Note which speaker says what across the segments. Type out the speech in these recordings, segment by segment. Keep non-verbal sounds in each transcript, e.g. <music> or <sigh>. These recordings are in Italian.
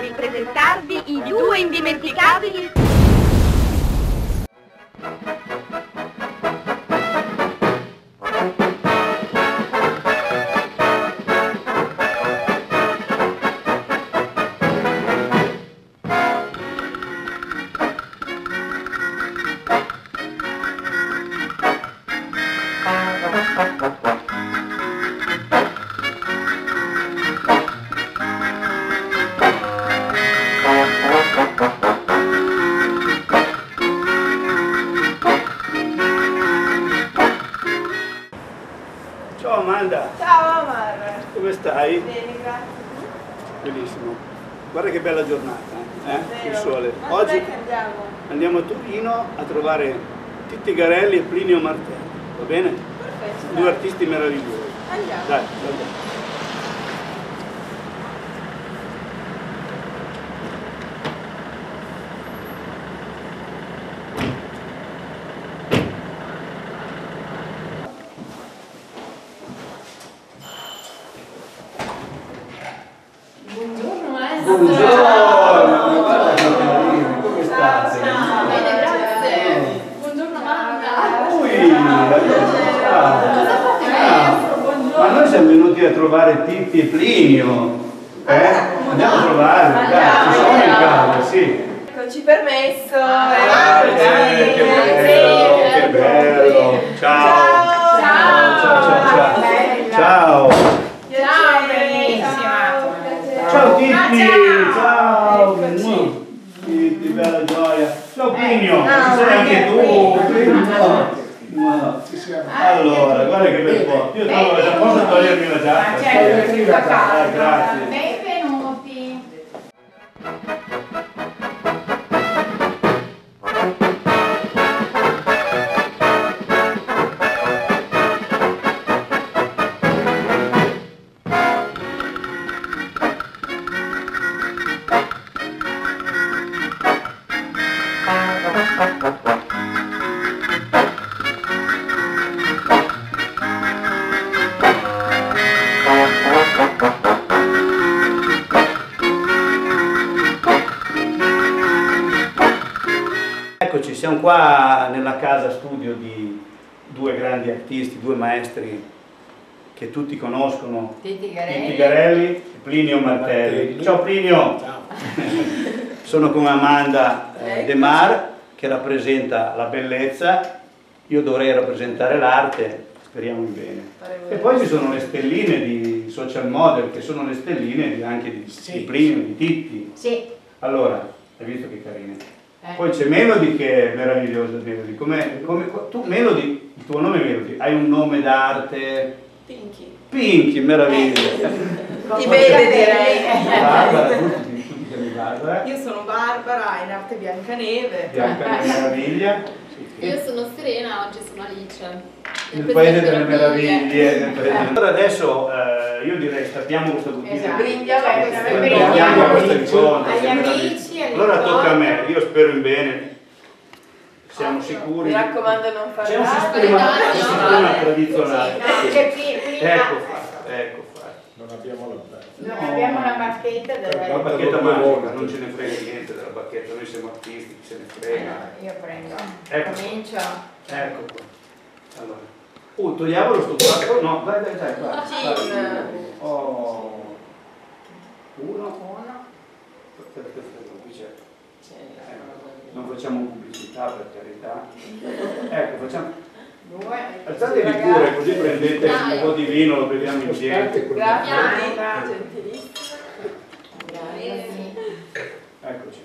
Speaker 1: di presentarvi i due indimenticabili
Speaker 2: come stai?
Speaker 3: Bene, grazie.
Speaker 2: Benissimo. Guarda che bella giornata, eh? il sole. Oggi
Speaker 3: andiamo?
Speaker 2: andiamo a Torino a trovare Titti Garelli e Plinio Martelli, va bene?
Speaker 3: Perfetto.
Speaker 2: Due artisti meravigliosi.
Speaker 3: Andiamo.
Speaker 2: Dai, guarda.
Speaker 3: Eccoci,
Speaker 2: siamo qua nella casa studio di due grandi artisti, due maestri che tutti conoscono,
Speaker 4: Titti Garelli.
Speaker 2: E Plinio Martelli. Ciao Plinio! Sono con Amanda eh, De Mar che rappresenta la bellezza, io dovrei rappresentare l'arte, speriamo in bene. E poi ci sono le stelline di social model che sono le stelline di- anche di, di Plinio, di Titti.
Speaker 4: Sì.
Speaker 2: Allora, hai visto che carine?
Speaker 4: Eh.
Speaker 2: Poi c'è Melody che è meravigliosa, Melody. Come, come- tu, Melody, il tuo nome è Melody, hai un nome d'arte?
Speaker 3: Pinky.
Speaker 2: Pinky, meraviglia.
Speaker 3: Ti vede direi.
Speaker 2: Barbara, tutti, tutti ti chiami Barbara.
Speaker 3: Io sono Barbara, in arte Biancaneve.
Speaker 2: Bianca di meraviglia.
Speaker 5: Io sono Serena, oggi sono Alice.
Speaker 2: Nel paese delle meraviglie. Allora adesso eh, io direi stappiamo questa bottiglia.
Speaker 4: Esatto.
Speaker 3: Brindiamo a questa
Speaker 4: agli
Speaker 2: incontro. che
Speaker 4: amici, agli
Speaker 2: Allora tocca a me, io spero in bene. Siamo sicuri.
Speaker 3: Mi raccomando non
Speaker 2: C'è un
Speaker 3: fare
Speaker 2: sistema, un sistema tradizionale. Ecco fatto, ecco fatto.
Speaker 6: Non abbiamo la
Speaker 4: non abbiamo la bacchetta
Speaker 2: La
Speaker 4: dove...
Speaker 2: bacchetta magica, non ce ne frega niente della bacchetta, noi siamo artisti, se ne frega.
Speaker 4: Io prendo.
Speaker 2: Ecco.
Speaker 4: Comincio.
Speaker 2: Ecco qua. Allora. Uh, togliamolo sto quattro. No, dai, dai, dai, guarda.
Speaker 3: Gin.
Speaker 2: guarda. Oh. Uno.
Speaker 4: Uno.
Speaker 2: Aspetta, aspetta, aspetta, qui c'è. Eh, Non facciamo pubblicità per carità. Ecco, facciamo. Alzatevi pure così prendete un po' di vino, lo beviamo insieme.
Speaker 3: Grazie.
Speaker 4: Grazie.
Speaker 2: Eccoci.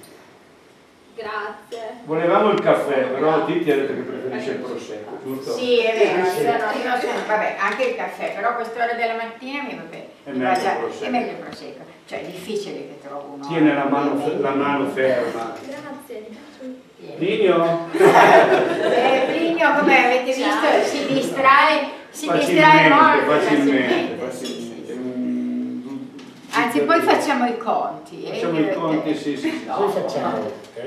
Speaker 5: Grazie.
Speaker 2: Volevamo il caffè, però Titti ha detto che preferisce il prosecco, giusto?
Speaker 4: Sì, è vero, no, io sono, vabbè, anche il caffè, però a quest'ora della mattina mi va bene.
Speaker 2: È meglio
Speaker 4: già-
Speaker 2: il prosecco.
Speaker 4: È meglio il prosecco. Cioè, è difficile che trovo uno.
Speaker 2: Tiene la mano, la mano ferma.
Speaker 5: Grazie, mi piace.
Speaker 2: Plinio?
Speaker 4: Eh, Plinio, come avete visto,
Speaker 5: Ciao.
Speaker 4: si distrae, si distrae molto
Speaker 2: facilmente, <laughs>
Speaker 4: facilmente.
Speaker 2: facilmente. Mm,
Speaker 4: Anzi, poi facciamo i conti. eh,
Speaker 2: Facciamo i conti,
Speaker 4: te.
Speaker 2: sì, sì, sì.
Speaker 4: No,
Speaker 6: facciamo, ok?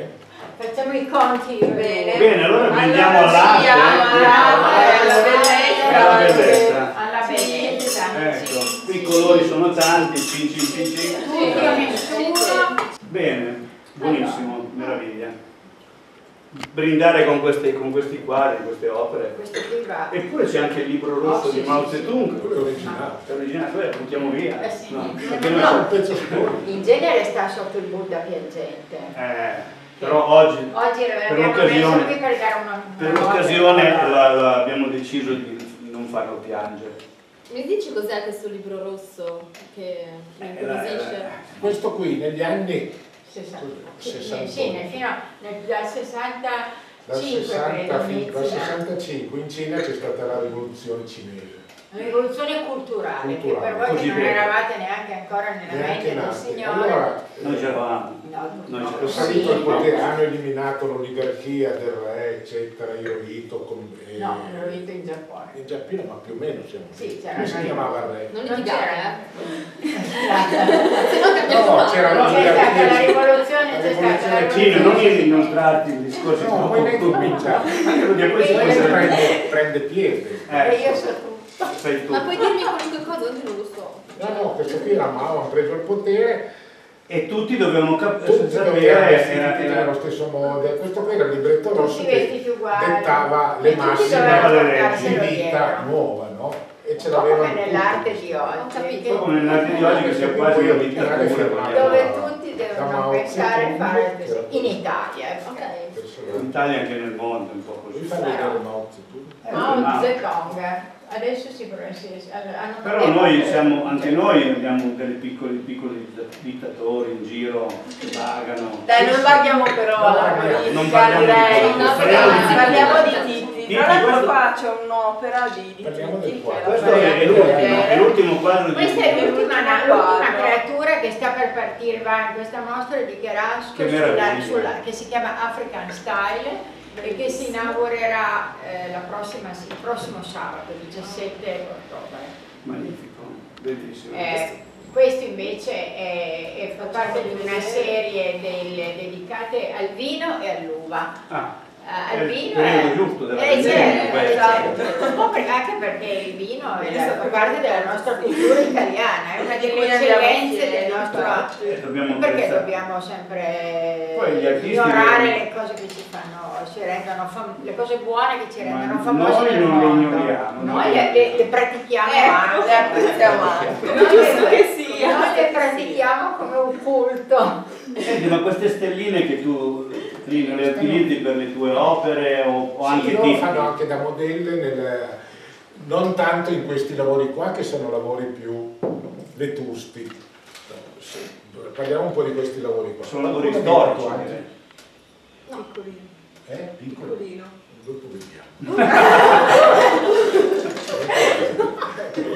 Speaker 4: Facciamo i conti.
Speaker 3: Bene.
Speaker 2: Bene, allora prendiamo
Speaker 3: Allora,
Speaker 2: all'arte,
Speaker 3: alla bellezza.
Speaker 2: Alla bellezza.
Speaker 4: Alla bellezza.
Speaker 2: Ecco, qui i colori sono tanti, cin cin cin cin.
Speaker 4: Tutto nessuno.
Speaker 2: Bene, buonissimo, meraviglia. Brindare con, questi- con questi quadri, queste opere. Eppure c'è anche il libro rosso
Speaker 4: Oh,
Speaker 2: di
Speaker 4: sì,
Speaker 2: Mao
Speaker 4: sì, sì.
Speaker 2: Zedong.
Speaker 6: Quello è originale.
Speaker 2: È originale, quello la buttiamo via.
Speaker 4: Eh sì,
Speaker 2: No,
Speaker 4: sì.
Speaker 2: perché
Speaker 4: No,
Speaker 6: pezzo storico.
Speaker 4: In genere sta sotto il Buddha piangente.
Speaker 2: eh, però oggi,
Speaker 4: Oggi
Speaker 2: per l'occasione-
Speaker 4: per
Speaker 2: l'occasione abbiamo deciso di non farlo piangere.
Speaker 5: Mi dici cos'è questo libro rosso che mi
Speaker 2: Eh,
Speaker 5: incuriosisce?
Speaker 6: Questo qui negli anni
Speaker 4: 60.
Speaker 6: Sessanta.
Speaker 4: Sì, sì, nel- fino a- nel, dal 65
Speaker 6: dal 60
Speaker 4: credo,
Speaker 6: fin- dal
Speaker 4: inizia.
Speaker 6: 65 in Cina c'è stata la rivoluzione cinese.
Speaker 4: La rivoluzione culturale, che
Speaker 6: Culturale,
Speaker 4: per voi che non eravate neanche ancora nella
Speaker 6: Neanche
Speaker 4: mente del. Signore.
Speaker 6: Allora,
Speaker 2: Noi c'eravamo.
Speaker 4: No, No,
Speaker 6: è
Speaker 4: sì.
Speaker 6: salito il potere, hanno eliminato l'oligarchia del re, eccetera, Hirohito. con- eh,
Speaker 4: No, l'ho detto in Giappone.
Speaker 6: In Giappone, ma più o meno siamo.
Speaker 4: Sì, c'era
Speaker 6: Come si chiamava il re?
Speaker 5: Non
Speaker 4: Non
Speaker 5: litigare,
Speaker 4: c'era.
Speaker 5: eh? <laughs> No
Speaker 6: No, c'era
Speaker 4: C'è stata la rivoluzione,
Speaker 6: La
Speaker 4: c'è stata la
Speaker 6: rivoluzione
Speaker 2: Cino, non
Speaker 4: rivoluzione.
Speaker 2: inoltrarti in discorsi
Speaker 6: No, poi lei comincia.
Speaker 2: Essere...
Speaker 6: prende, prende piede.
Speaker 4: E io
Speaker 2: Eh,
Speaker 4: so tutto.
Speaker 5: Ma puoi dirmi qualunque cosa? Oggi non lo so.
Speaker 6: No, no, questo qui era Mao, hanno preso il potere,
Speaker 2: E tutti dovevano capire,
Speaker 6: tutti
Speaker 2: sapere, era,
Speaker 6: nello stesso modo. E Questo qui era il libretto rosso che dettava le massime di vita nuova, no? E ce l'avevano
Speaker 4: come nell'arte di oggi,
Speaker 2: un po' come nell'arte di oggi che sia quasi una dittatura.
Speaker 4: dove tutti devono pensare
Speaker 6: Zedong,
Speaker 4: fare in Italia. eh.
Speaker 2: In Italia anche nel mondo un po' così.
Speaker 6: Mao Zedong.
Speaker 2: Eh,
Speaker 4: Mao
Speaker 2: ma-
Speaker 4: Zedong, adesso si pronuncia. hanno
Speaker 2: Però noi siamo, anche noi abbiamo dei piccoli, piccoli dittatori in giro che vagano.
Speaker 3: Dai, non vaghiamo però
Speaker 6: No,
Speaker 3: alla politica,
Speaker 2: non parliamo di
Speaker 3: direi.
Speaker 5: di
Speaker 3: Parliamo di
Speaker 5: Titti.
Speaker 3: Tra l'altro qua c'è un'opera di, di Titti
Speaker 2: Questo è, l'ultimo, è l'ultimo quadro di
Speaker 4: Questa è l'ultima, creatura che sta per partire, va in questa mostra di sulla- che si chiama African Style e che si inaugurerà eh, la prossima- il prossimo sabato, 17 ottobre.
Speaker 2: Magnifico, bellissimo.
Speaker 4: Eh, questo invece è, è- fa parte di una serie del- dedicate al vino e all'uva.
Speaker 2: Ah, È
Speaker 4: al vino è-
Speaker 2: giusto della
Speaker 4: eh, certo, esatto. Un po' perché- anche perché il vino è la- fa parte della nostra cultura italiana, è una delle eccellenze del nostro
Speaker 2: eh, dobbiamo
Speaker 4: perché dobbiamo sempre ignorare le cose che ci rendono fam- le cose buone che ci rendono famosi
Speaker 2: noi non le ignoriamo,
Speaker 4: Noi
Speaker 2: noi-
Speaker 4: le, le- le pratichiamo
Speaker 3: Ecco,
Speaker 4: anche.
Speaker 3: le apprezziamo anche.
Speaker 4: Noi
Speaker 3: Giusto
Speaker 4: le-
Speaker 3: che sia.
Speaker 4: Noi le pratichiamo come un culto.
Speaker 2: Senti, ma queste stelline che tu Lino, le utilizzi per le tue opere o, o
Speaker 6: Sì,
Speaker 2: anche
Speaker 6: loro
Speaker 2: tipiche?
Speaker 6: fanno anche da modelle, nel- non tanto in questi lavori qua che sono lavori più vetusti. No, sì, Parliamo un po' di questi lavori qua.
Speaker 2: Sono lavori storici.
Speaker 3: Piccolino.
Speaker 6: Eh? Piccolo.
Speaker 3: Piccolino.
Speaker 6: Dopo vediamo. <laughs>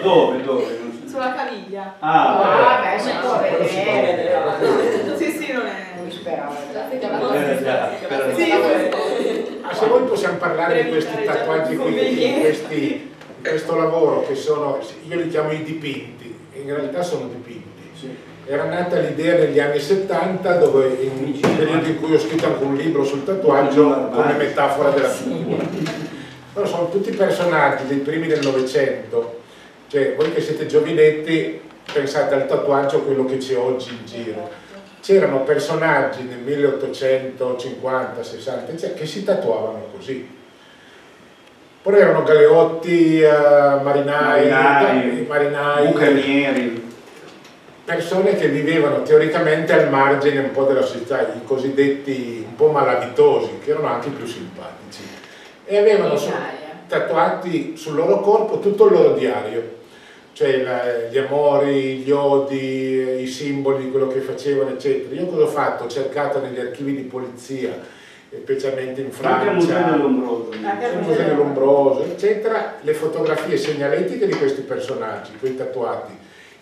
Speaker 2: Dove, dove? Non.
Speaker 3: Sulla caviglia.
Speaker 2: Ah,
Speaker 4: Ah, beh, si può
Speaker 6: quello si può
Speaker 4: vedere.
Speaker 3: Sì, sì, non è...
Speaker 2: Eh, però-
Speaker 3: Sì,
Speaker 6: Ah, se voi possiamo parlare di questi tatuaggi qui, di
Speaker 3: inconvenienti.
Speaker 6: questi, di questo lavoro che sono, io li chiamo i dipinti, in realtà sono dipinti.
Speaker 2: Sì.
Speaker 6: Era nata l'idea negli anni 70 dove in il periodo in cui ho scritto anche un libro sul tatuaggio come metafora della cultura. Però sono tutti personaggi dei primi del Novecento, cioè voi che siete giovinetti pensate al tatuaggio quello che c'è oggi in giro. C'erano personaggi nel 1850, 60, cioè, che si tatuavano così. Poi erano galeotti, eh, marinai,
Speaker 2: Marinai,
Speaker 6: marinai,
Speaker 2: bucanieri.
Speaker 6: persone che vivevano teoricamente al margine un po' della società, i cosiddetti un po' malavitosi, che erano anche più simpatici. E avevano su- tatuati sul loro corpo tutto il loro diario, cioè la- gli amori, gli odi, i simboli, quello che facevano, eccetera. Io cosa ho fatto? Ho cercato negli archivi di polizia, specialmente in Francia.
Speaker 4: Anche al
Speaker 6: il Museo dell'Ombroso, eccetera, le fotografie segnaletiche di questi personaggi, quei tatuati,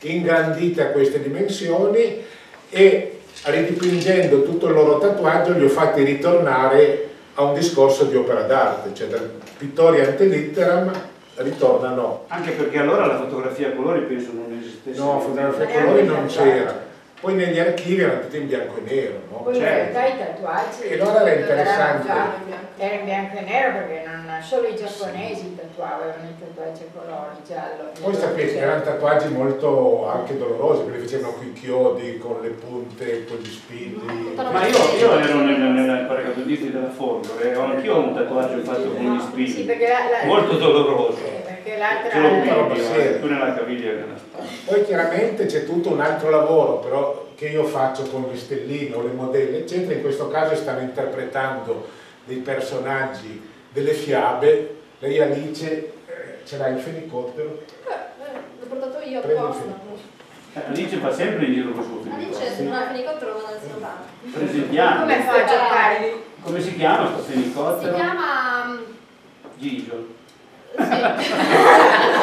Speaker 6: ingrandite a queste dimensioni e ridipingendo tutto il loro tatuaggio li ho fatti ritornare a un discorso di opera d'arte, cioè dal pittore ante litteram ritornano,
Speaker 2: Anche perché allora la fotografia a colori penso non esistesse.
Speaker 6: no, fotografia a
Speaker 4: Neanche
Speaker 6: colori non
Speaker 4: tatuaggio.
Speaker 6: c'era, poi negli archivi erano tutti in bianco e nero, no?
Speaker 4: Poi in
Speaker 2: Certo.
Speaker 4: realtà i tatuaggi
Speaker 6: E allora era
Speaker 4: erano
Speaker 6: interessante.
Speaker 4: Era in bianco e nero perché non, solo i giapponesi tatuavano i tatuaggi a colori, giallo.
Speaker 6: Poi sapete, erano tatuaggi molto anche dolorosi, perché facevano qui i chiodi con le punte, con gli spilli,
Speaker 2: Ma io, io ero nel, nel paracadutisti della Folgore, ho anch'io un tatuaggio fatto con gli
Speaker 4: Sì, la- la-
Speaker 2: molto doloroso.
Speaker 4: Eh, perché l'altra...
Speaker 6: Seria.
Speaker 2: tu nella caviglia e spalla.
Speaker 6: Poi chiaramente c'è tutto un altro lavoro però che io faccio con gli stellini o le modelle, eccetera. In questo caso stanno interpretando dei personaggi delle fiabe. Lei Alice, eh, ce l'hai il fenicottero?
Speaker 5: Eh, L'ho portato io apposta.
Speaker 2: Eh, Alice fa sempre in giro con il suo
Speaker 5: Alice
Speaker 2: fenicottero.
Speaker 5: non ha fenicottero ma non si nota.
Speaker 2: Presentiamo.
Speaker 4: Come fa a giocare?
Speaker 2: Come si chiama questo
Speaker 5: Si
Speaker 2: fenicottero?
Speaker 5: chiama... mm,
Speaker 2: Gigio.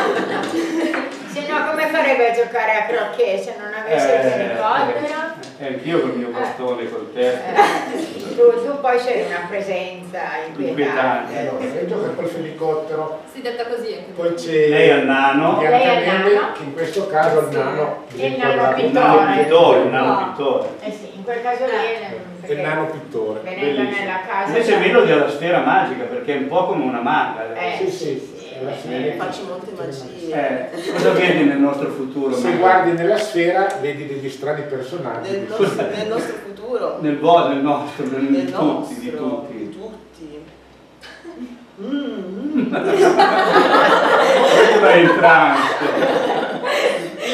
Speaker 4: Se no come farebbe a giocare a croquet se non avesse il fenicottero?
Speaker 2: eh, eh, anch'io col mio bastone, col terzo.
Speaker 4: Eh, tu, tu poi sei una presenza
Speaker 2: Inquietante.
Speaker 4: inquietante.
Speaker 6: Allora, lei gioca col fenicottero,
Speaker 5: Si detta così anche
Speaker 6: poi c'è
Speaker 2: Lei al nano,
Speaker 4: Lei è il
Speaker 6: Biancaneve,
Speaker 4: nano.
Speaker 6: che in questo caso il
Speaker 5: Sì.
Speaker 6: nano
Speaker 4: Il
Speaker 6: viene
Speaker 4: nano
Speaker 2: pittore, un nano
Speaker 4: No.
Speaker 2: pittore.
Speaker 4: Eh sì, in quel caso lì è
Speaker 6: è il nano pittore.
Speaker 4: venendo
Speaker 2: Bellissimo.
Speaker 4: nella casa.
Speaker 2: Invece è Melody ha la sfera magica perché è un po' come una manga.
Speaker 4: Eh,
Speaker 6: Sì,
Speaker 4: sì,
Speaker 6: sì,
Speaker 4: sì,
Speaker 6: alla
Speaker 4: eh,
Speaker 6: fine.
Speaker 3: Faccio molte magie.
Speaker 2: Eh, cosa vedi nel nostro futuro?
Speaker 6: Se
Speaker 2: Melody?
Speaker 6: guardi nella sfera vedi degli strani personaggi.
Speaker 3: Nel nostro, nel nostro futuro.
Speaker 2: Nel vo, nel nostro, nel,
Speaker 3: Nel
Speaker 2: di
Speaker 3: nostro.
Speaker 2: tutti, di tutti.
Speaker 3: Di <laughs> tutti. Mm.
Speaker 2: È trance.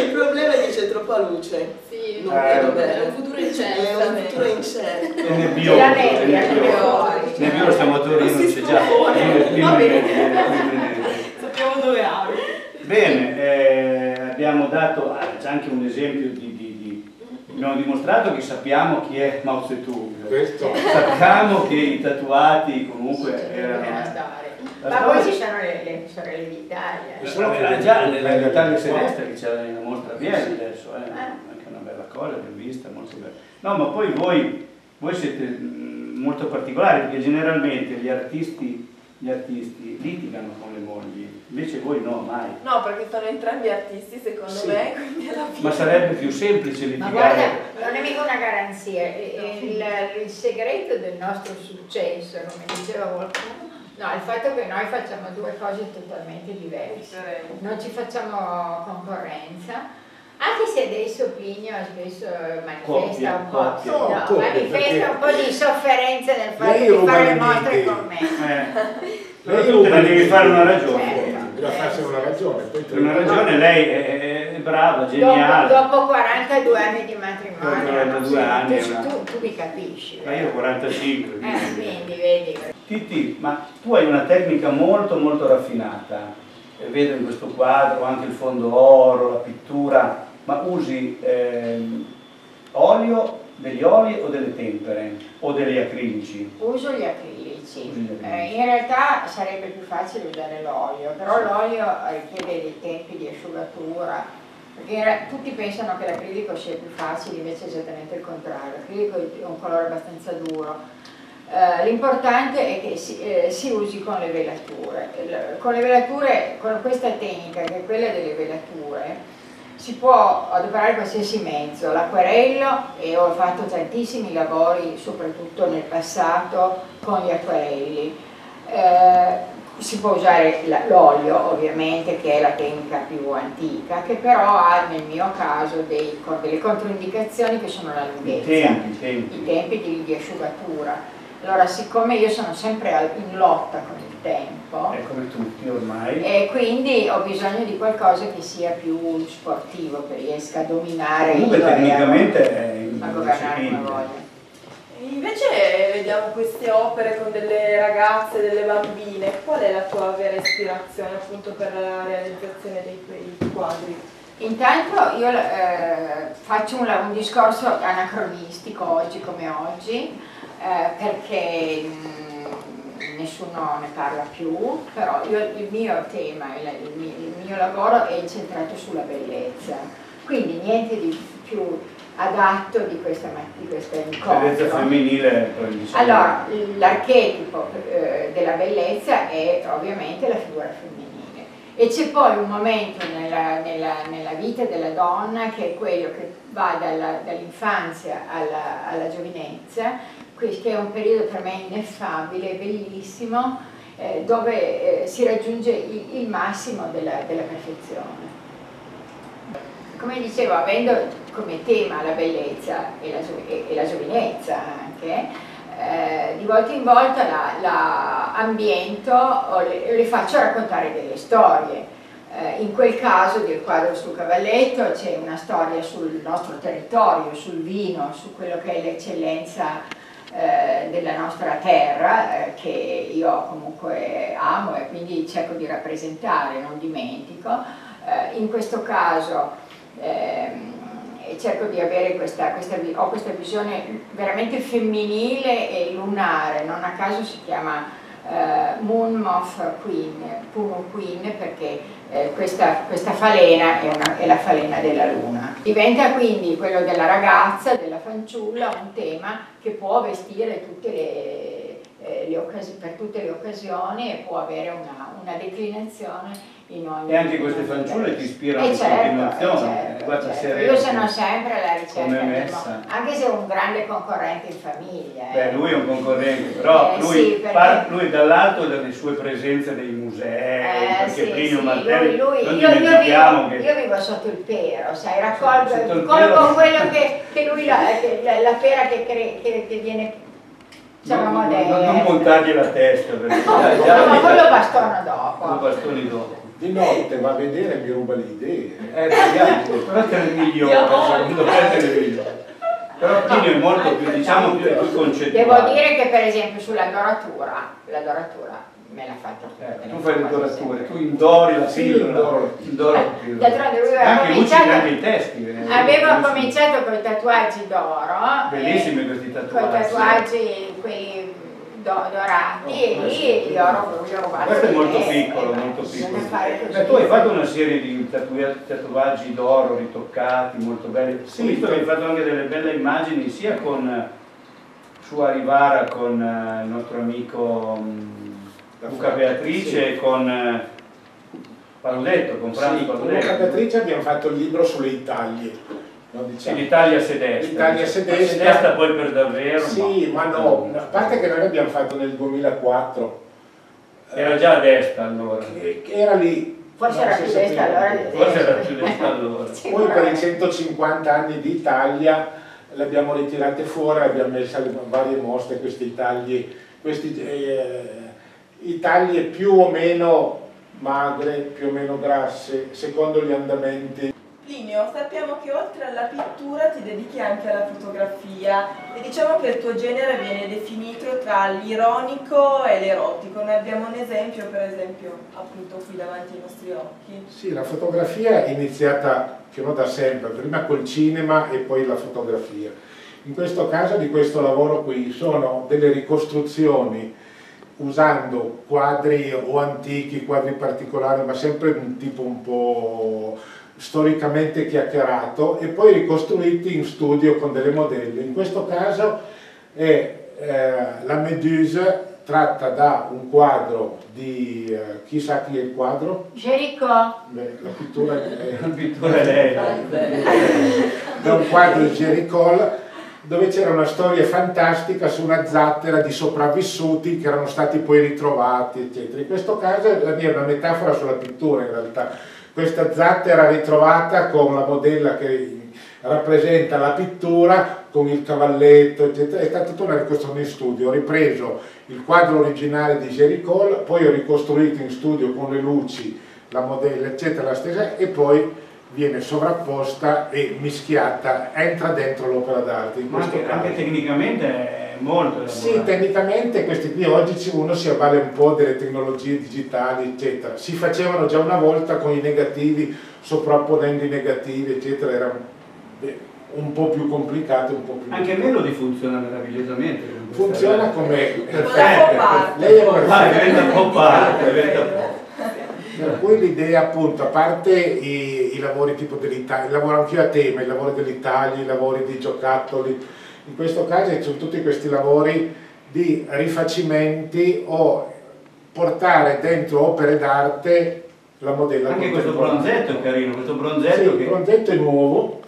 Speaker 3: Il problema è che c'è troppa luce.
Speaker 5: Sì,
Speaker 3: Non
Speaker 2: Eh,
Speaker 3: vedo bene.
Speaker 5: È un futuro
Speaker 3: È
Speaker 5: incerto.
Speaker 3: un futuro incerto.
Speaker 2: È nebbioso. È nebbioso.
Speaker 4: nebbioso.
Speaker 2: Stiamo a Torino, c'è già.
Speaker 5: Va bene. Dove abiti.
Speaker 2: Bene, eh, abbiamo dato ah, c'è anche un esempio di, di- di- abbiamo dimostrato che sappiamo chi è Mao Zedong.
Speaker 6: Questo
Speaker 2: Sappiamo che i tatuati comunque
Speaker 4: Dobbiamo
Speaker 2: erano.
Speaker 4: stare.
Speaker 2: La
Speaker 4: Ma poi ci sono le, le sorelle d'Italia.
Speaker 6: Ci sono
Speaker 2: Vabbè, già nell'Italia Celeste che c'è la mostra Bielli adesso, eh,
Speaker 4: Eh.
Speaker 2: anche una bella cosa, l'ho vista, molto bella. No, ma poi voi, voi siete mm, molto particolari perché generalmente gli artisti, gli artisti litigano con le mogli, invece voi no, mai.
Speaker 3: No, perché sono entrambi artisti secondo
Speaker 6: Sì.
Speaker 3: me, quindi alla fine.
Speaker 2: Ma sarebbe più semplice
Speaker 4: Ma
Speaker 2: litigare.
Speaker 4: guarda, non è mica una garanzia, il, il- segreto del nostro successo, come diceva qualcuno, no, il fatto che noi facciamo due cose totalmente diverse, non ci facciamo concorrenza, anche se adesso Plinio spesso manifesta
Speaker 2: Coppia,
Speaker 4: un po',
Speaker 2: coppia.
Speaker 6: No,
Speaker 4: no,
Speaker 6: coppia,
Speaker 4: manifesta un po' di sofferenza nel fatto di fare
Speaker 6: le
Speaker 4: mostre con me.
Speaker 2: Eh. Però tu devi fare una ragione.
Speaker 4: Certo.
Speaker 6: Bisogna farsene una ragione. Poi
Speaker 2: una ragione lei è, è brava,
Speaker 4: Dopo,
Speaker 2: geniale.
Speaker 4: dopo 42 anni di matrimonio,
Speaker 2: 42 anni,
Speaker 4: tu, tu, tu mi capisci.
Speaker 2: Ma io ho 45.
Speaker 4: Eh,
Speaker 2: quindi-
Speaker 4: quindi vedi.
Speaker 2: Titti, ma tu hai una tecnica molto molto raffinata, Eh, vedo in questo quadro anche il fondo oro, la pittura, ma usi ehm, olio, degli oli o delle tempere o degli acrilici?
Speaker 4: Uso gli acrilici.
Speaker 2: Acrilici.
Speaker 4: Eh, in realtà sarebbe più facile usare l'olio, però l'olio richiede dei tempi di asciugatura, perché tutti pensano che l'acrilico sia più facile, invece è esattamente il contrario. L'acrilico è un colore abbastanza duro. Eh, l'importante è che si, eh, si usi con le velature. Con le velature, con questa tecnica che è quella delle velature, si può adoperare qualsiasi mezzo, l'acquerello e ho fatto tantissimi lavori soprattutto nel passato con gli acquerelli. Eh, si può usare l'olio ovviamente che è la tecnica più antica che però ha nel mio caso dei- delle controindicazioni che sono la
Speaker 2: I
Speaker 4: lunghezza
Speaker 2: tempi, i tempi.
Speaker 4: i tempi di, di asciugatura. Allora, siccome io sono sempre in lotta con il tempo,
Speaker 2: È come tutti ormai.
Speaker 4: e quindi ho bisogno di qualcosa che sia più sportivo, che riesca a dominare
Speaker 2: Comunque
Speaker 4: io a-
Speaker 2: tecnicamente è
Speaker 4: a governare come voglio.
Speaker 3: Invece vediamo queste opere con delle ragazze, delle bambine. Qual è la tua vera ispirazione appunto per la realizzazione dei tuoi quadri?
Speaker 4: Intanto io eh, faccio un, un discorso anacronistico oggi come oggi, eh, perché mh, nessuno ne parla più, però io- il mio tema, il, il mio, il mio lavoro è incentrato sulla bellezza, quindi niente di più adatto di questa, di questa
Speaker 2: Bellezza
Speaker 4: incontro.
Speaker 2: femminile poi diciamo.
Speaker 4: Allora, l'archetipo eh, della bellezza è ovviamente la figura femminile e c'è poi un momento nella, nella- nella vita della donna che è quello che va dall'infanzia alla, alla giovinezza, que- che è un periodo per me ineffabile, bellissimo, eh, dove eh, si raggiunge il, il massimo della, della perfezione. Come dicevo, avendo come tema la bellezza e la, e- e la giovinezza, anche, eh, di volta in volta la, la ambiento o le, le faccio raccontare delle storie. Eh, in quel caso del quadro sul cavalletto c'è una storia sul nostro territorio, sul vino, su quello che è l'eccellenza eh, della nostra terra, eh, che io comunque amo e quindi cerco di rappresentare, non dimentico. Eh, in questo caso ehm, cerco di avere questa, questa, ho questa visione veramente femminile e lunare, non a caso si chiama Uh, Moon Moth Queen, Pumu Queen, perché eh, questa, questa, falena è, una, è, la falena della luna. Diventa quindi quello della ragazza, della fanciulla, un tema che può vestire tutte le, eh, le per tutte le occasioni e può avere una, una declinazione
Speaker 2: e anche queste fanciulle ti ispirano in certo, continuazione.
Speaker 4: Certo, certo. Io sono sempre alla ricerca, anche se è un grande concorrente in famiglia.
Speaker 2: Eh. Beh, lui è un concorrente, però eh, lui, sì, perché... lui dall'alto delle sue presenze nei musei, eh, perché sì, Plinio sì, Martelli, lui, lui, io, io, vivo,
Speaker 4: che... io vivo sotto il pero, sai, raccolgo, colgo quello che, che lui, la, la, la pera che, cre, che, che viene
Speaker 2: non, non, non montargli la testa perché
Speaker 4: no, no, ma quello bastono dopo.
Speaker 2: Lo bastoni dopo
Speaker 6: di notte va a vedere e mi ruba le idee.
Speaker 2: Eh, però te ne migliore, secondo me te ne migliore. Però Plinio è molto più, diciamo, più, più concettuale.
Speaker 4: Devo dire che per esempio sulla doratura, la doratura me l'ha fatta
Speaker 2: eh, tu fai le dorature, tu indori la
Speaker 6: sì, indoro,
Speaker 4: pillola. D'altronde lui aveva
Speaker 2: anche
Speaker 4: cominciato,
Speaker 2: anche i testi.
Speaker 4: Eh, avevo cominciato con i tatuaggi d'oro.
Speaker 2: Bellissimi questi tatuaggi.
Speaker 4: Con i tatuaggi, quelli dorati e lì gli ho rubato
Speaker 2: questo è molto piccolo molto piccolo. Beh, tu hai fatto una serie di tatuaggi d'oro ritoccati molto belli. Sì, ho visto che hai fatto anche delle belle immagini sia con su Arivara con uh, il nostro amico um, Luca Beatrice sì. con uh, Paludetto con Franco sì,
Speaker 6: Paludetto con Luca Beatrice abbiamo fatto il libro sulle Italie
Speaker 2: No, diciamo. L'Italia sedesta.
Speaker 6: L'Italia sedesta.
Speaker 2: sedesta poi per davvero.
Speaker 6: Sì, ma, ma no, a parte che noi l'abbiamo fatto nel 2004.
Speaker 2: Era già a destra allora.
Speaker 6: Era lì.
Speaker 4: Forse era più destra allora.
Speaker 2: Forse era più destra allora.
Speaker 6: Poi per i 150 anni di Italia le abbiamo ritirate fuori, abbiamo messo alle varie mostre questi tagli, questi eh, i tagli più o meno magre, più o meno grasse, secondo gli andamenti
Speaker 3: Plinio, sappiamo che oltre alla pittura ti dedichi anche alla fotografia e diciamo che il tuo genere viene definito tra l'ironico e l'erotico. Ne abbiamo un esempio, per esempio, appunto qui davanti ai nostri occhi.
Speaker 6: Sì, la fotografia è iniziata più o da sempre, prima col cinema e poi la fotografia. In questo caso di questo lavoro qui sono delle ricostruzioni usando quadri o antichi, quadri particolari, ma sempre un tipo un po' storicamente chiacchierato e poi ricostruiti in studio con delle modelle. In questo caso è eh, la Medusa tratta da un quadro di eh, chi sa chi è il quadro?
Speaker 4: Gerico.
Speaker 6: Beh, la pittura è,
Speaker 2: la pittura è lei.
Speaker 6: da un quadro di Gerico dove c'era una storia fantastica su una zattera di sopravvissuti che erano stati poi ritrovati, eccetera. In questo caso la mia è una metafora sulla pittura in realtà questa zattera ritrovata con la modella che rappresenta la pittura con il cavalletto, eccetera. È stata tutta una ricostruzione in studio. Ho ripreso il quadro originale di Jericole, poi ho ricostruito in studio con le luci la modella, eccetera, la stessa, e poi viene sovrapposta e mischiata, entra dentro l'opera d'arte.
Speaker 2: Ma anche, anche, tecnicamente è molto elaborato.
Speaker 6: Sì, tecnicamente questi qui oggi uno si avvale un po' delle tecnologie digitali, eccetera. Si facevano già una volta con i negativi, sovrapponendo i negativi, eccetera, era un po' più complicato, un po' più
Speaker 2: Anche Melody funziona meravigliosamente.
Speaker 6: Funziona come
Speaker 3: perfetto.
Speaker 6: Lei è perfetta.
Speaker 2: Ah, diventa pop art, diventa.
Speaker 6: Per cui l'idea appunto, a parte i, i lavori tipo dell'Italia, lavoro anche a tema, i lavori dell'Italia, i lavori di giocattoli, in questo caso ci sono tutti questi lavori di rifacimenti o portare dentro opere d'arte la modella
Speaker 2: Anche questo bronzetto è carino, questo bronzetto
Speaker 6: sì, che... il bronzetto è nuovo,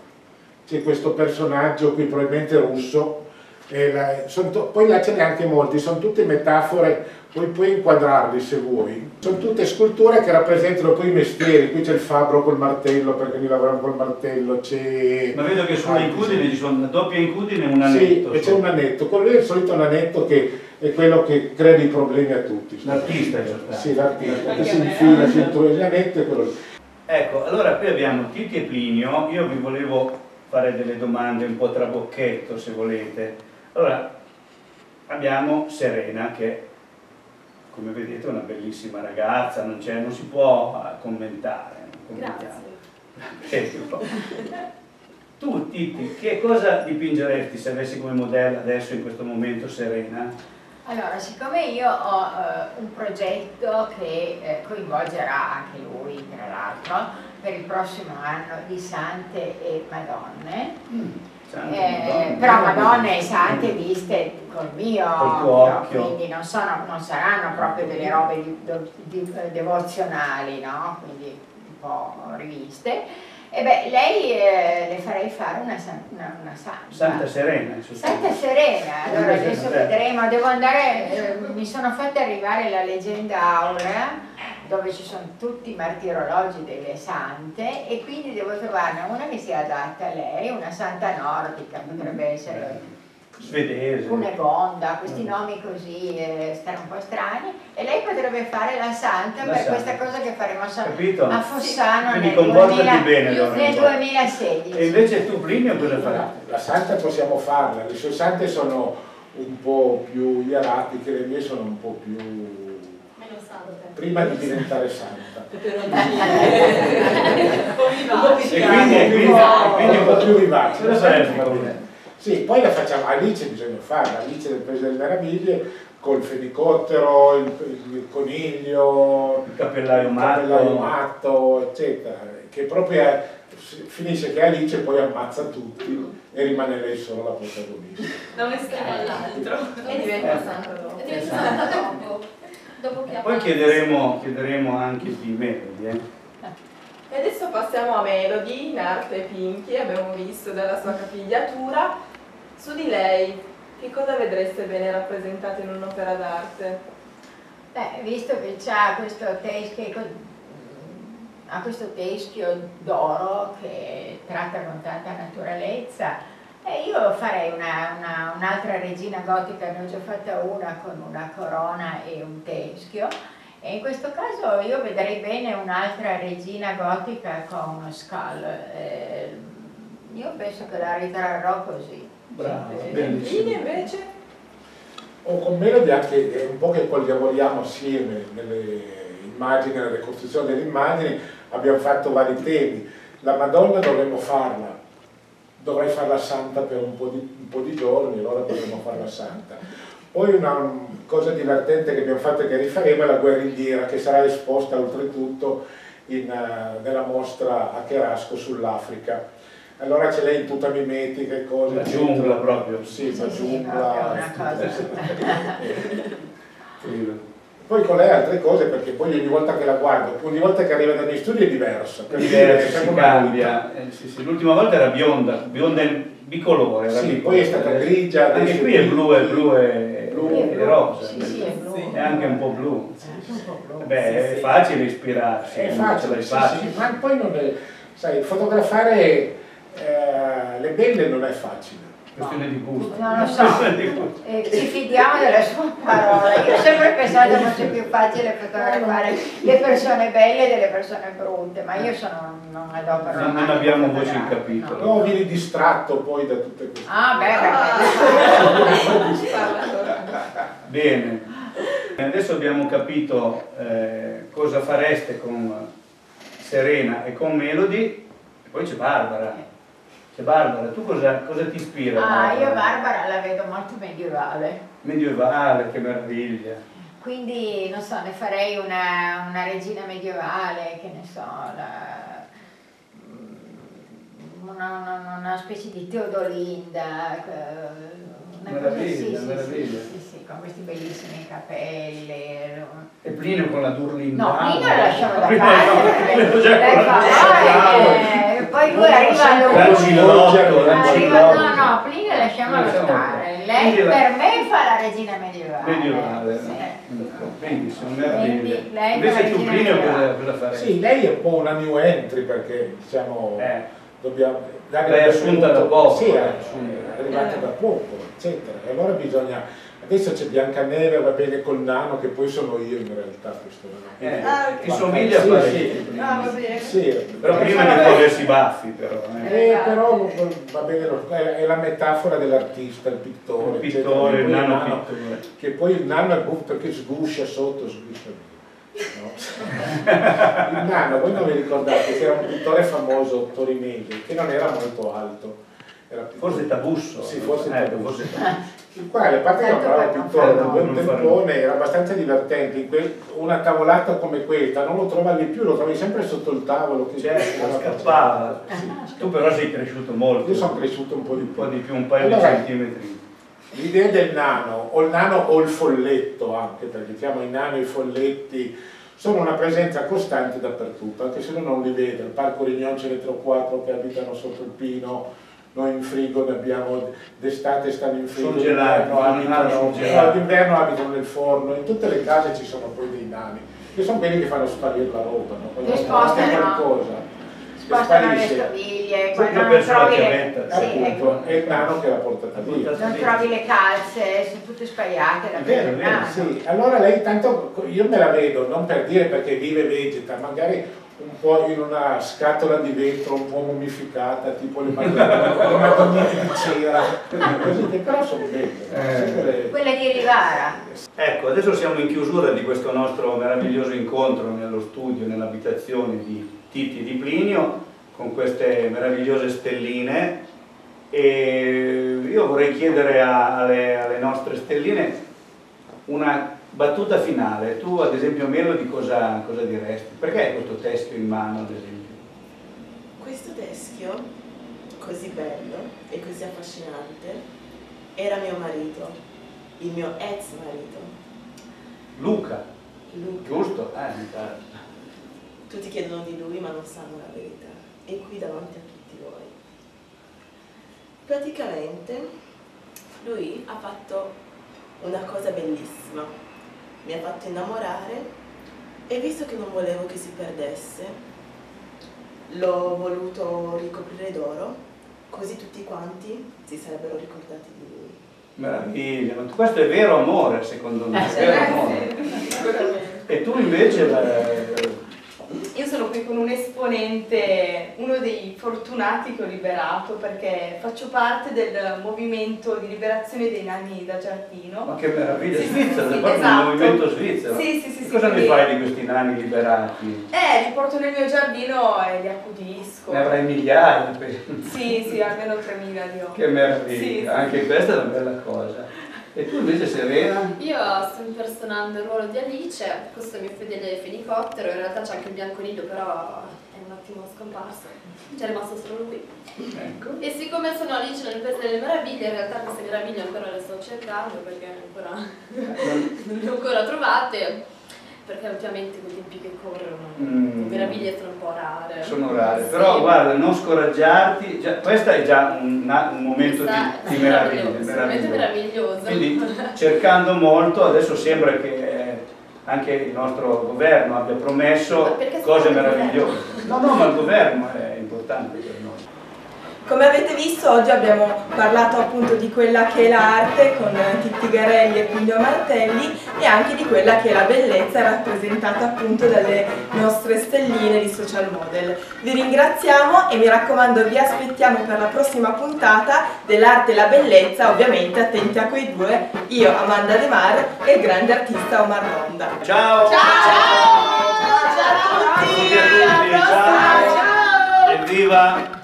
Speaker 6: c'è questo personaggio qui probabilmente russo, la- to- poi là ce n'è anche molti, sono tutte metafore, poi puoi inquadrarli se vuoi. Sono tutte sculture che rappresentano poi i mestieri, qui c'è il fabbro col martello perché mi lavorano col martello, c'è...
Speaker 2: Ma vedo che sulle
Speaker 6: Ah,
Speaker 2: incudine
Speaker 6: sì.
Speaker 2: ci sono una doppia incudine e un
Speaker 6: Sì,
Speaker 2: anetto.
Speaker 6: e c'è un anetto, quello è il solito anetto che è quello che crea dei problemi a tutti.
Speaker 2: L'artista, in sostanza.
Speaker 6: Sì, l'artista, che si infila, si introduce l'anetto e quello lì.
Speaker 2: Ecco, allora qui abbiamo Titi e Plinio, io vi volevo fare delle domande un po' trabocchetto se volete. Allora, abbiamo Serena che come vedete è una bellissima ragazza, non, non si può commentare. <laughs> Prego. Tu Titi, che cosa dipingeresti se avessi come modello adesso in questo momento Serena?
Speaker 4: Allora, siccome io ho eh, un progetto che eh, coinvolgerà anche lui, tra l'altro, per il prossimo anno di Sante e Madonne,
Speaker 2: Santa
Speaker 4: eh,
Speaker 2: Madonna.
Speaker 4: però Madonne e Sante viste col mio occhio, quindi non, sono- non saranno proprio delle robe di- di- eh, devozionali, no? quindi un po' riviste. E beh, lei eh, le farei fare una, una, una santa.
Speaker 2: Santa Serena.
Speaker 4: Santa Serena, allora adesso
Speaker 2: cos'è?
Speaker 4: vedremo, devo andare, eh, mi sono fatta arrivare la leggenda aurea dove ci sono tutti i martirologi delle sante e quindi devo trovarne una che sia adatta a lei, una santa nordica, potrebbe essere
Speaker 2: Svedese.
Speaker 4: Cunegonda, questi nomi così eh, stanno un po' strani e lei potrebbe fare la santa
Speaker 2: La
Speaker 4: per
Speaker 2: santa.
Speaker 4: questa cosa che faremo a, a Fossano
Speaker 2: Quindi
Speaker 4: nel,
Speaker 2: comportati
Speaker 4: 2000
Speaker 2: bene,
Speaker 4: nel
Speaker 2: un po'.
Speaker 4: 2016.
Speaker 2: E invece tu Plinio cosa farai?
Speaker 6: La santa possiamo farla, le sue sante sono un po' più ieratiche, le mie sono un po' più... Prima di diventare santa.
Speaker 2: E quindi, e quindi, quindi
Speaker 6: un po' più vivace. Sì, poi la facciamo, Alice bisogna farla, Alice del Paese delle Meraviglie, col fenicottero, il, il coniglio,
Speaker 2: Il cappellaio
Speaker 6: il cappellaio
Speaker 2: matto.
Speaker 6: matto, eccetera, che proprio è- finisce che Alice poi ammazza tutti e rimane lei solo la protagonista.
Speaker 1: Da un estremo all'altro.
Speaker 5: E diventa santa dopo.
Speaker 2: Poi chiederemo, chiederemo anche di Melody. Eh. <laughs>
Speaker 3: E adesso passiamo a Melody, in arte Pinky, abbiamo visto dalla sua capigliatura. Su di lei, che cosa vedreste bene rappresentato in un'opera d'arte?
Speaker 4: Beh, visto che c'ha questo teschio, ha questo teschio d'oro che tratta con tanta naturalezza, e io farei una- una- un'altra regina gotica, ne ho già fatta una con una corona e un teschio, e in questo caso io vedrei bene un'altra regina gotica con uno skull. eh, io penso che la ritrarrò così.
Speaker 2: Bravo,
Speaker 3: E
Speaker 2: bellissimo.
Speaker 3: Pini invece?
Speaker 6: O con Melody anche è un po' che collaboriamo assieme nelle immagini, nelle costruzioni delle immagini, abbiamo fatto vari temi. La Madonna dovremmo farla, dovrei farla santa per un po' di, un po' di giorni, allora potremmo farla santa. Poi una cosa divertente che abbiamo fatto e che rifaremo è la guerrigliera che sarà esposta oltretutto in, eh, nella mostra a Cherasco sull'Africa. Allora c'è lei tutta mimetica e cose.
Speaker 2: La giungla proprio.
Speaker 6: Sì, la giungla.
Speaker 4: proprio una cosa. <laughs>
Speaker 6: Poi con lei altre cose perché poi ogni volta che la guardo, ogni volta che arriva dai miei studi è diversa.
Speaker 2: È diverso, si cambia. Eh, sì, sì. L'ultima volta era bionda, bionda in bicolore. era
Speaker 6: Sì,
Speaker 2: bicolore.
Speaker 6: poi è stata grigia,
Speaker 2: Anche qui è blu, è blu e,
Speaker 6: Blu.
Speaker 2: e rosa.
Speaker 4: Sì, sì, è blu.
Speaker 2: È anche un po' blu. Beh, è facile ispirarsi.
Speaker 6: È
Speaker 2: ce
Speaker 6: facile, sì,
Speaker 2: facile.
Speaker 6: sì, ma poi non è, sai, fotografare eh, le belle non è facile.
Speaker 2: Questione di gusto.
Speaker 4: Non lo so. Eh, ci fidiamo della sua parola. Io ho sempre pensato che fosse più facile fotografare le persone belle delle persone brutte, ma io sono, non adopero
Speaker 2: Non- non abbiamo voce in capitolo.
Speaker 6: No, vieni distratto poi da tutte queste
Speaker 4: Ah, beh, beh,
Speaker 2: Bene. Adesso abbiamo capito eh, cosa fareste con Serena e con Melody. E poi c'è Barbara. C'è Barbara, tu cosa, cosa ti ispira?
Speaker 4: Ah, io Barbara la vedo molto medievale.
Speaker 2: Medievale, che meraviglia.
Speaker 4: Quindi, non so, ne farei una, una regina medievale, che ne so, la- mm, una, una- una specie di Teodolinda, eh, una cosa
Speaker 2: Meraviglia,
Speaker 4: sì, sì,
Speaker 2: meraviglia.
Speaker 4: Sì, sì, con questi bellissimi capelli.
Speaker 2: E Plinio con la Durlinda.
Speaker 4: No, Plinio lo lasciamo da
Speaker 2: Plinio-
Speaker 4: parte,
Speaker 2: Plinio
Speaker 4: perché
Speaker 2: già
Speaker 4: lei
Speaker 2: con la-
Speaker 4: fa, "Ah, eh, poi lui arriva arriva,
Speaker 2: l'ancillotto.
Speaker 4: no, no, Plinio
Speaker 2: lasciamo
Speaker 4: stare.
Speaker 2: stare.
Speaker 4: Lei per me fa la regina medievale.
Speaker 2: medievale.
Speaker 4: Sì.
Speaker 2: Ecco, Quindi sono meraviglie.
Speaker 4: Quindi lei
Speaker 2: Invece tu Plinio cosa, faresti?
Speaker 6: Sì, lei è un po' una new entry perché diciamo
Speaker 2: Eh.
Speaker 6: dobbiamo
Speaker 2: L'hai assunta da poco,
Speaker 6: Sì, è
Speaker 2: eh.
Speaker 6: è arrivata da poco, eccetera. E allora bisogna. Adesso c'è Biancaneve, va bene col nano, che poi sono io in realtà questo nano.
Speaker 2: Eh,
Speaker 3: Ah,
Speaker 2: ti somiglia
Speaker 6: Sì,
Speaker 2: parecchio.
Speaker 6: sì.
Speaker 3: Ah, va bene.
Speaker 6: Sì,
Speaker 2: Però prima di togliersi i baffi però. eh.
Speaker 6: Eh, però va bene, è la metafora dell'artista, il pittore.
Speaker 2: Il pittore,
Speaker 6: Che
Speaker 2: il
Speaker 6: poi
Speaker 2: nano
Speaker 6: nano-
Speaker 2: pittore.
Speaker 6: Che poi il nano è buffo perché sguscia sotto, sguscia via. No? <laughs> Il nano, voi non vi ricordate che era un pittore famoso torinese, che non era molto alto. Era pittore-
Speaker 2: Forse Tabusso.
Speaker 6: Sì, forse
Speaker 2: Ecco,
Speaker 6: Tabusso.
Speaker 2: forse Tabusso. <laughs>
Speaker 6: Il quale, a parte che era un
Speaker 4: Certo, per non
Speaker 6: pittore, un tempone, era abbastanza divertente. Una tavolata come questa non lo trovavi più, lo trovi sempre sotto il tavolo. Che
Speaker 2: Certo, scappava. Tu però sei cresciuto molto.
Speaker 6: Io sono cresciuto un po' di
Speaker 2: un
Speaker 6: più.
Speaker 2: po' di più, un paio
Speaker 6: Allora,
Speaker 2: di centimetri.
Speaker 6: L'idea del nano, o il nano o il folletto anche, perché diciamo i nani e i folletti sono una presenza costante dappertutto, anche se uno non li vede. Al Parco Rignon ce ne 3 o 4 che abitano sotto il pino, noi in frigo ne abbiamo, d'estate stanno in frigo, d'inverno abitano, d'inverno abitano nel forno, in tutte le case ci sono poi dei nani, che sono quelli che fanno sparire la roba, no? Quando
Speaker 4: spostano.
Speaker 6: qualcosa.
Speaker 4: Spostano le
Speaker 6: sparisce.
Speaker 4: stoviglie, non trovi le, sì,
Speaker 6: Appunto,
Speaker 4: ecco,
Speaker 6: è il nano che l'ha portata via.
Speaker 4: non trovi le calze, sono tutte spaiate da
Speaker 2: È vero, vero.
Speaker 6: Sì, allora lei tanto, io me la vedo, non per dire perché vive e vegeta, magari un po' in una scatola di vetro un po' mummificata, tipo le madonnine di cera, però sono belle.
Speaker 2: Eh.
Speaker 6: sì, quelle-
Speaker 4: di Rivara.
Speaker 2: Ecco, adesso siamo in chiusura di questo nostro meraviglioso incontro nello studio, nell'abitazione di Titti di Plinio, con queste meravigliose stelline. E io vorrei chiedere a- alle, alle nostre stelline una battuta finale. Tu, ad esempio, Melo, di cosa, cosa diresti? Perché hai questo teschio in mano, ad esempio?
Speaker 1: Questo teschio, così bello e così affascinante, era mio marito, il mio ex marito,
Speaker 2: Luca,
Speaker 1: Luca.
Speaker 2: giusto? Eh.
Speaker 1: Tutti chiedono di lui ma non sanno la verità. È qui davanti a tutti voi. Praticamente lui ha fatto una cosa bellissima. Mi ha fatto innamorare e visto che non volevo che si perdesse, l'ho voluto ricoprire d'oro, così tutti quanti si sarebbero ricordati di lui.
Speaker 2: Meraviglia, ma questo è vero amore, secondo me, è
Speaker 1: Eh,
Speaker 2: vero
Speaker 1: sì.
Speaker 2: amore. E tu invece la-
Speaker 3: Io sono qui con un esponente, uno dei fortunati che ho liberato perché faccio parte del movimento di liberazione dei nani da giardino.
Speaker 2: Ma che meraviglia,
Speaker 3: Sì,
Speaker 2: Svizzera,
Speaker 3: sì,
Speaker 2: proprio
Speaker 3: esatto.
Speaker 2: un movimento svizzero.
Speaker 3: Sì, sì, sì,
Speaker 2: E
Speaker 3: sì,
Speaker 2: cosa ne
Speaker 3: quindi-
Speaker 2: fai di questi nani liberati?
Speaker 3: Eh, li porto nel mio giardino e li accudisco.
Speaker 2: Ne avrai migliaia, penso.
Speaker 3: Sì, sì, almeno 3.000 li ho.
Speaker 2: Che meraviglia,
Speaker 3: Sì, sì.
Speaker 2: anche questa è una bella cosa. E tu invece Serena?
Speaker 5: Io sto impersonando il ruolo di Alice, questo è il mio fedele fenicottero, in realtà c'è anche il bianconiglio, però è un attimo scomparso, c'è rimasto solo lui.
Speaker 2: Ecco.
Speaker 5: E siccome sono Alice nel Paese delle Meraviglie, in realtà queste meraviglie ancora le sto cercando perché ancora <laughs> non le ho ancora trovate, perché ultimamente con i tempi che corrono
Speaker 2: Mm.
Speaker 5: le meraviglie sono un po' rare.
Speaker 2: Sono rare,
Speaker 5: Sì.
Speaker 2: però guarda, non scoraggiarti, già, questo è già un, un momento di,
Speaker 5: Questa
Speaker 2: di
Speaker 5: è
Speaker 2: meraviglia.
Speaker 5: meraviglioso, veramente meraviglioso.
Speaker 2: Quindi cercando molto, adesso sembra che eh, anche il nostro governo abbia promesso cose meravigliose. No, no, ma il governo è importante per noi.
Speaker 3: Come avete visto oggi abbiamo parlato appunto di quella che è l'arte con Titti Garelli e Pugno Martelli e anche di quella che è la bellezza rappresentata appunto dalle nostre stelline di social model. Vi ringraziamo e mi raccomando vi aspettiamo per la prossima puntata dell'arte e la bellezza, ovviamente attenti a quei due, io Amanda De Mar e il grande artista Omar Ronda.
Speaker 2: Ciao!
Speaker 3: Ciao a tutti!
Speaker 2: Tutti a tutti, ciao! Evviva!